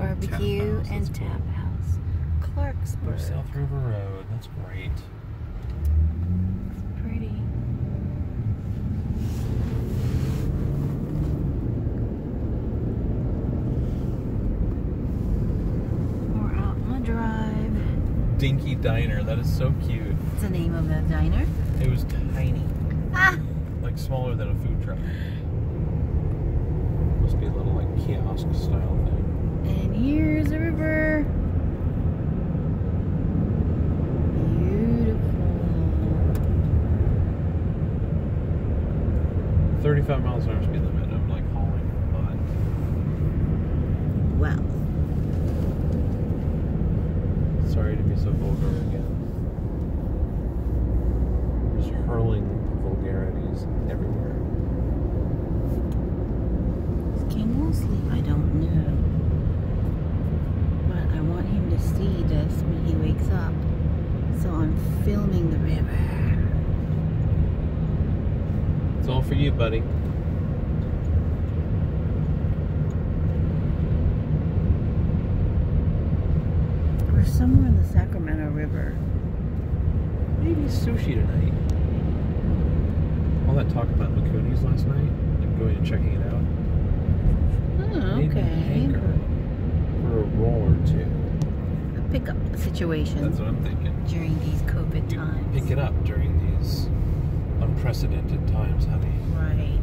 Barbecue Tap and. Tap House. Clarksburg. South River Road. That's great. It's pretty. We're out on the drive. Dinky Diner. That is so cute. What's the name of the diner? It was tiny, Ah! like smaller than a food truck. Must be a little like kiosk style thing. And here's the river. Beautiful. 35 miles an hour speed limit. I'm like hauling but Well. Sorry to be so vulgar again. Up. So I'm filming the river. It's all for you, buddy. We're somewhere in the Sacramento River. Maybe sushi tonight. All that talk about McCooney's last night, like going and checking it out. Oh, Maybe okay. hanker for a roll or two. A pickup situation That's what I'm thinking. during these COVID You times. pick it up during these unprecedented times, honey. Right.